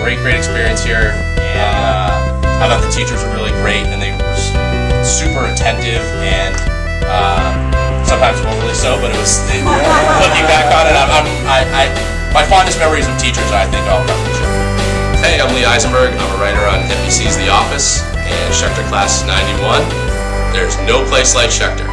great great experience here, and uh, I thought the teachers were really great, and they were super attentive and uh, sometimes overly so. But it was they, looking back on it, I'm, I'm I, I my fondest memories of teachers, I think, all come from Hey, I'm Lee Eisenberg. I'm a writer on NBC's The Office and Schechter Class 91. There's no place like Schechter.